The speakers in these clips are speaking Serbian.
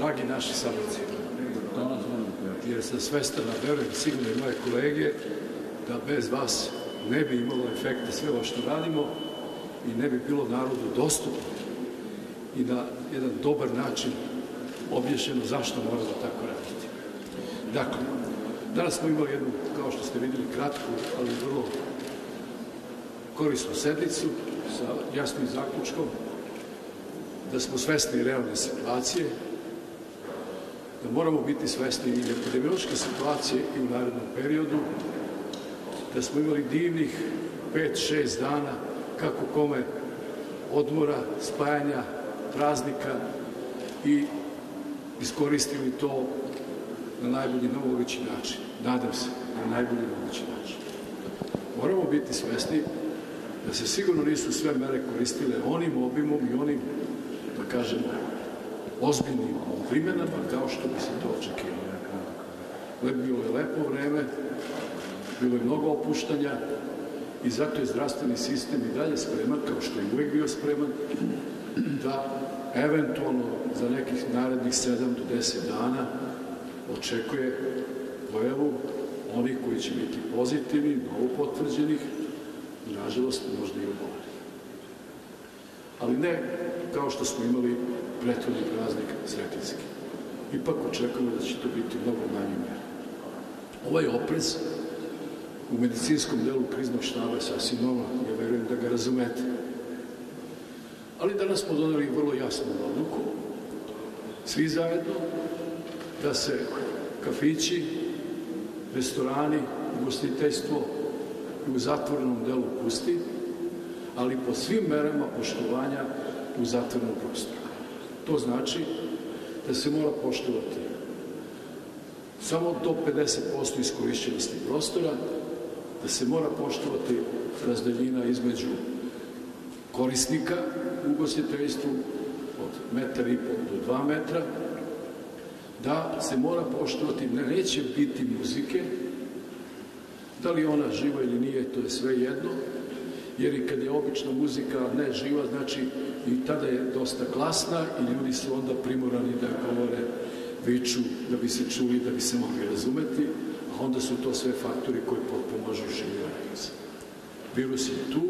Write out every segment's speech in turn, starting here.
Dragi naši saborci, jer sam svestan, a verujem sigurno i moje kolege, da bez vas ne bi imalo efekta sve ovo što radimo i ne bi bilo narodu dostupno i na jedan dobar način objašnjeno zašto moramo tako raditi. Dakle, danas smo imali jednu, kao što ste videli, kratku, ali vrlo korisnu sednicu sa jasnim zaključkom da smo svesni realne situacije, da moramo biti svesni i epidemiološke situacije i u narednom periodu, da smo imali divnih 5-6 dana kako kome odmora, spajanja, praznika i iskoristili to na najbolji mogući način. Nadam se, na najbolji mogući način. Moramo biti svesni da se sigurno nisu sve mere koristile onim obimom i onim, da kažemo, ozbiljnim primjenama kao što bi se to očekivalo. Bilo je lepo vreme, bilo je mnogo opuštanja i zato je zdravstveni sistem i dalje spreman, kao što je uvek bio spreman, da eventualno za nekih narednih 7 do 10 dana očekuje pojavu onih koji će biti pozitivni, novo potvrđenih i nažalost možda i oboleli. Ali ne kao što smo imali prethodni praznik Sretinski. Ipak očekujemo da će to biti mnogo manje mjera. Ovaj oprez u medicinskom delu kriznog štaba je sasvim normalan, ja verujem da ga razumete. Ali danas smo doneli vrlo jasnu odluku, svi zajedno, da se kafići, restorani, ugostiteljstvo u zatvorenom delu pusti, ali po svim merama poštovanja u zatvorenom prostoru. To znači da se mora poštovati samo do 50% iskorišćenosti prostora, da se mora poštovati razdaljina između korisnika u ugostiteljstvu od metar i pol do dva metra, da se mora poštovati, ne neće biti muzike, da li ona živa ili nije, to je sve jedno, jer i kad je obična muzika ne živa, znači i tada je dosta glasna i ljudi su onda primorani da govore, viču, da bi se čuli, da bi se mogli razumeti, a onda su to sve faktori koji potpomažu življenju. Virus je tu,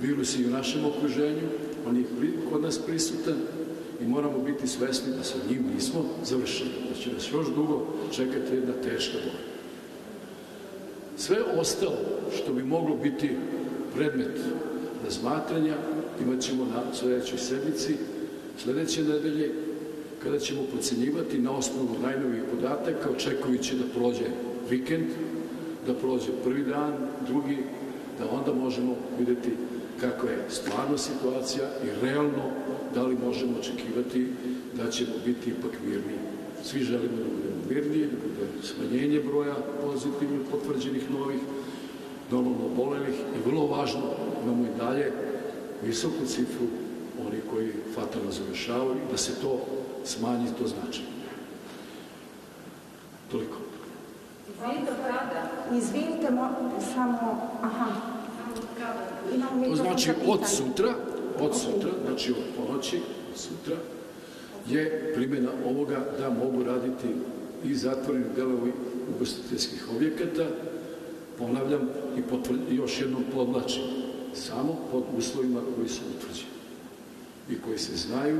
virus je u našem okruženju, on je kod nas prisutan i moramo biti svesni da sa njim nismo završili, da će nas još dugo čekati jedna teška bolja. Sve ostalo što bi moglo biti predmet razmatranja imat ćemo na sledećoj sednici, sledeće nedelje, kada ćemo pocenjivati na osnovu najnovih podataka, očekujući da prođe vikend, da prođe prvi dan, drugi, da onda možemo videti kakva je stvarna situacija i realno da li možemo očekivati da ćemo biti ipak mirni. Svi želimo da budemo mirniji, da bude smanjenje broja pozitivnih potvrđenih novih, normalno obolelih i vrlo važno imamo i dalje visoku cifru oni koji fatalno završavaju i da se to smanji to znači. Toliko. Izvinite, izvinite, samo, aha, To znači od sutra, od sutra, znači od ponoći, od sutra, je primjena ovoga da mogu raditi i zatvoreni delovi ugostiteljskih objekata, ponavljam i još jednom podlačim, samo pod uslovima koji su utvrđeni i koji se znaju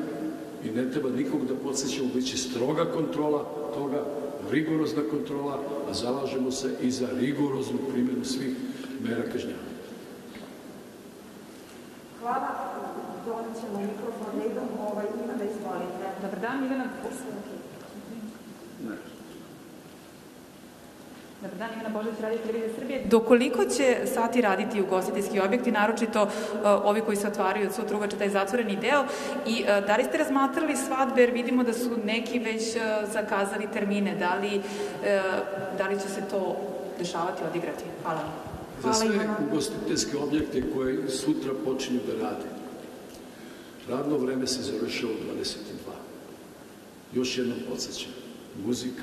i ne treba nikog da podsjećamo, bit će stroga kontrola toga, rigorozna kontrola, a zalažemo se i za rigoroznu primjenu svih mera kažnjavanja. hvala, donat ćemo mikrofon, redom, ovaj, ima da izvolite. Dobar dan, Ivana. Dobar dan, Ivana Božić, Radio Televizije Srbije. Dokoliko će sati raditi ugostiteljski objekti, naročito uh, ovi koji se otvaraju od sutra uveče, taj zatvoreni deo, i uh, da li ste razmatrali svadbe, jer vidimo da su neki već uh, zakazali termine, da li, uh, da li će se to dešavati, odigrati? Hvala. Za sve ugostiteljske objekte koje sutra počinju da rade, radno vreme se završava u 22. Još jednom podsjećam, muzika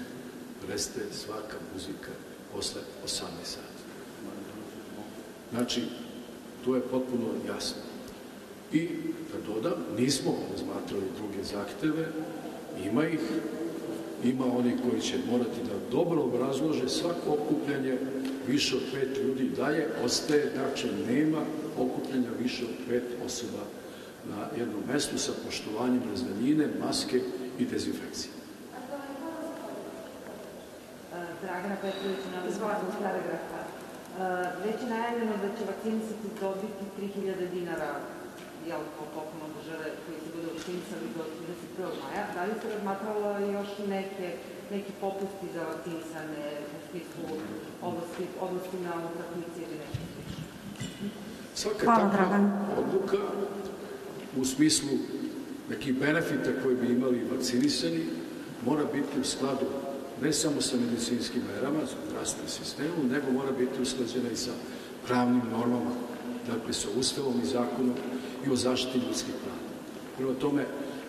prestaje svaka muzika posle 18 sati. Znači, to je potpuno jasno. I, da dodam, nismo razmatrali druge zahteve Ima ih, ima oni koji će morati da dobro obrazlože svako okupljanje više od pet ljudi dalje ostaje, znači nema okupljanja više od pet osoba na jednom mestu sa poštovanjem razdaljine, maske i dezinfekcije. Dragana Petrović, Novi Zvazov, Telegrafa. Već je najavljeno da će vakcinisati dobiti 3000 dinara jel, po poklonu države koji se bude vakcinisali do 31. maja. Da li se razmatralo još neke, neki popusti za vakcinisane u smislu oblasti, oblasti na utakmici ili nešto slično? Svaka Hvala, takva Dragan. odluka u smislu nekih benefita koje bi imali vakcinisani mora biti u skladu ne samo sa medicinskim merama, sa zdravstvenim sistemom, nego mora biti usklađena i sa pravnim normama, dakle sa Ustavom i zakonom i o zaštiti ljudskih prava. Prema tome,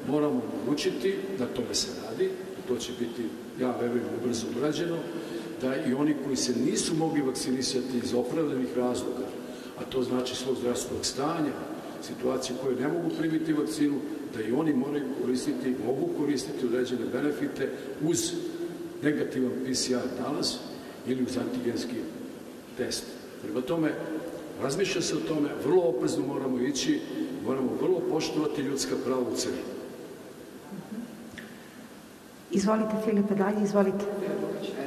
moramo omogućiti, na tome se radi, to će biti, ja verujem, ubrzo urađeno, da i oni koji se nisu mogli vakcinisati iz opravdanih razloga, a to znači svog zdravstvenog stanja, situacije koje ne mogu primiti vakcinu, da i oni moraju koristiti, mogu koristiti određene benefite uz negativan PCR nalaz ili uz antigenski test. Prema tome, razmišlja se o tome, vrlo oprezno moramo ići, moramo vrlo poštovati ljudska prava u celini. Izvolite Filipe, dalje, izvolite.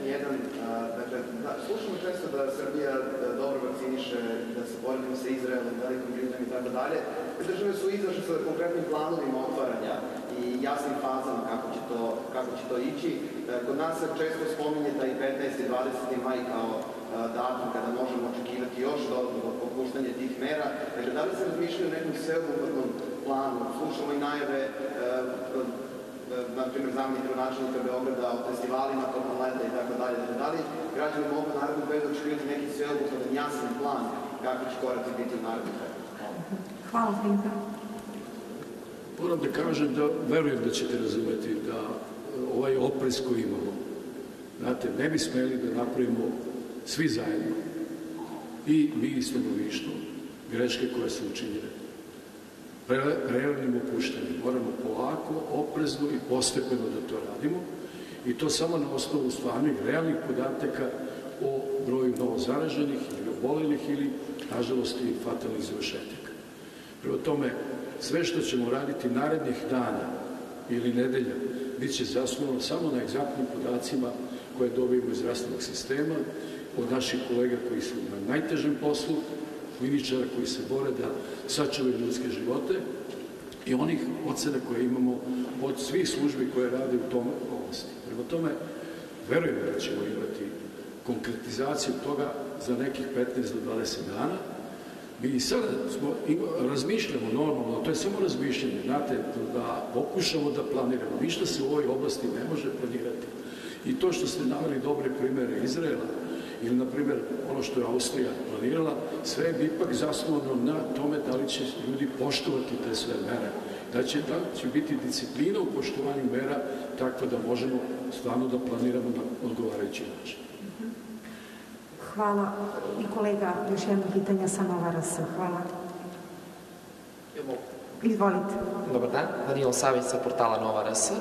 N1, dakle, da, slušamo često da Srbija da, dobro vakciniše, da se poredimo sa Izraelom, Velikom Britanijom i tako dalje. Države su izašle sa konkretnim planovima otvaranja i jasnim fazama kako će to, kako će to ići. E, Kod nas se često spominje taj 15. i 20. maj kao a, datum kada možemo očekivati još dodatno popuštanje tih mera. Dakle, da li se razmišljaju o nekom sveobuhvatnom planu? Slušamo i najave e, na primjer, zamenik gradonačelnika Beograda o festivalima tokom leta i tako dalje. Da li građani mogu narednom periodu očekivati neki sveobuhvatan jasan plan kako će koraci biti u narednom? Hvala Filipe. Moram da kažem da verujem da ćete razumeti da e, ovaj oprez koji imamo, znate, ne bi smeli da napravimo svi zajedno i mi i stanovništvo greške koje su učinjene preranim opuštanjem. Moramo polako, oprezno i postepeno da to radimo i to samo na osnovu stvarnih, realnih podataka o broju novozaraženih ili obolelih ili, nažalost, i fatalnih završetaka. Prema tome, sve što ćemo raditi narednih dana ili nedelja bit će zasnovano samo na egzaktnim podacima koje dobijemo iz zdravstvenog sistema, od naših kolega koji su na najtežem poslu, kliničara koji se bore da sačuvaju ljudske živote i onih ocena koje imamo od svih službi koje rade u tom oblasti. Prema tome, verujem da ćemo imati konkretizaciju toga za nekih 15 do 20 dana. Mi i sada smo, razmišljamo normalno, to je samo razmišljanje, znate, da pokušamo da planiramo. Ništa se u ovoj oblasti ne može planirati. I to što ste naveli dobre primere Izraela, ili, na primjer, ono što je Austrija planirala, sve je ipak zasnovano na tome da li će ljudi poštovati te sve mere. Da će, da će biti disciplina u poštovanju mera takva da možemo stvarno da planiramo na odgovarajući način. Hvala. I kolega, još jedno pitanje sa Nova RS. Hvala. Izvolite. Dobar dan, Danilo Savić sa portala Nova RS. E,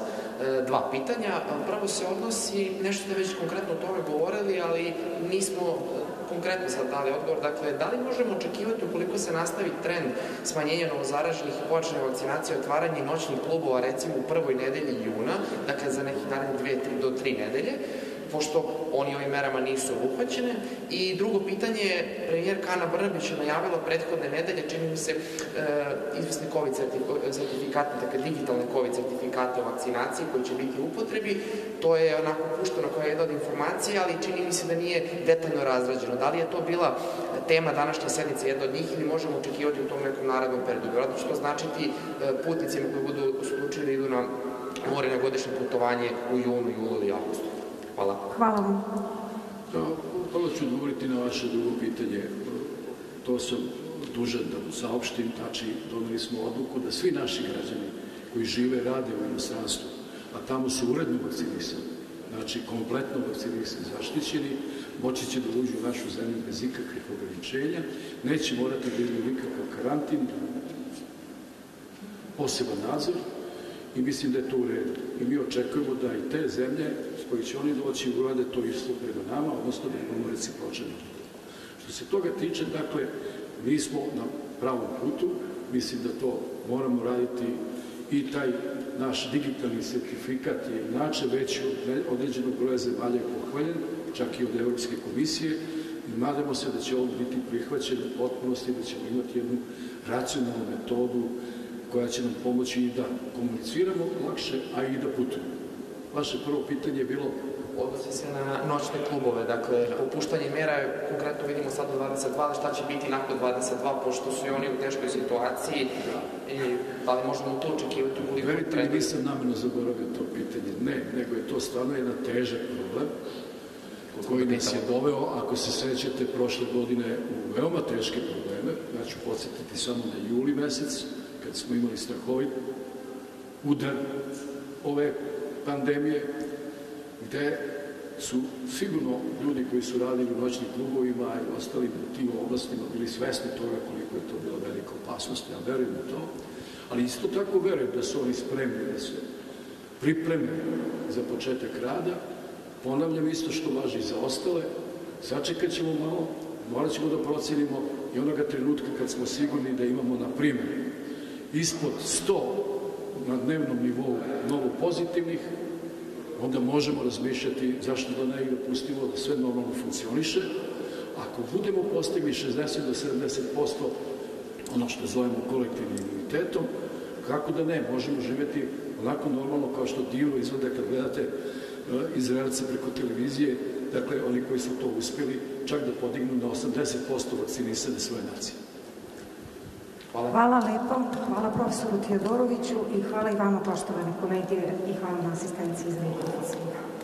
Dva pitanja. Prvo se odnosi, nešto ste već konkretno o tome govorili, ali nismo e, konkretno sad dali odgovor. Dakle, da li možemo očekivati ukoliko se nastavi trend smanjenja novozaraženih i pojačane vakcinacije, otvaranje noćnih klubova recimo u prvoj nedelji juna, dakle za nekih narednih dve tri, do tri nedelje, pošto oni ovim merama nisu obuhvaćene. I drugo pitanje je, premijer Kana Brnabić je najavila prethodne nedelje, čini mi se, e, izvesne COVID certif- certifikate, dakle digitalne COVID certifikate o vakcinaciji koji će biti u upotrebi. To je onako pušteno kao jedna od informacija, ali čini mi se da nije detaljno razrađeno. Da li je to bila tema današnje sednice, jedna od njih, ili možemo očekivati u tom nekom narednom periodu? Vjerojatno će to značiti e, putnicima koji budu odlučili da idu na more na godišnje putovanje u junu, julu ili avgustu. Hvala. Hvala vam. Da, prvo ću odgovoriti na vaše drugo pitanje. To sam dužan da mu saopštim, znači doneli smo odluku da svi naši građani koji žive, rade u inostranstvu, a tamo su uredno vakcinisani, znači kompletno vakcinisani, zaštićeni, moći će da uđu u našu zemlju bez ikakvih ograničenja, neće morati da idu nikakav karantin, poseban nadzor i mislim da je to u redu. I mi očekujemo da i te zemlje koji će oni doći urade to isto prema nama, odnosno da imamo recipročan Što se toga tiče, dakle, mi smo na pravom putu, mislim da to moramo raditi i taj naš digitalni sertifikat je inače već od određenog broja zemalja pohvaljen, čak i od Evropske komisije, i nadamo se da će on biti prihvaćen u potpunosti, da ćemo imati jednu racionalnu metodu koja će nam pomoći i da komuniciramo lakše, a i da putujemo. Vaše prvo pitanje je bilo? Odnosi se na noćne klubove, dakle, popuštanje mera, konkretno vidimo sad do 22, ali šta će biti nakon 22, pošto su i oni u teškoj situaciji i da li možemo to očekivati koliko Verite mi, nisam nameno zaboravio to pitanje, ne, nego je to stvarno jedan težak problem koji nas je doveo, ako se sećate, prošle godine u veoma teške probleme, ja ću podsjetiti samo na juli mesec, kad smo imali strahovit udar ove pandemije, gde su sigurno ljudi koji su radili u noćnim klubovima i ostalim u tim oblastima bili svesni toga koliko je to bila velika opasnost, ja verujem u to, ali isto tako verujem da su oni spremni da se pripreme za početak rada, ponavljam isto što važi za ostale, sačekat ćemo malo, morat ćemo da procenimo i onoga trenutka kad smo sigurni da imamo, na primjer, ispod 100 na dnevnom nivou novo pozitivnih, onda možemo razmišljati zašto da ne i dopustimo da sve normalno funkcioniše. Ako budemo postigli 60 do 70% ono što zovemo kolektivnim imunitetom, kako da ne, možemo živeti onako normalno kao što divno izgleda kad gledate uh, Izraelce preko televizije, dakle oni koji su to uspeli čak da podignu na 80% vakcinisane svoje nacije. Hvala. Hvala lepo, hvala profesoru Tijodoroviću i hvala i vama poštovani kolege i hvala na asistenciji za mikrofon.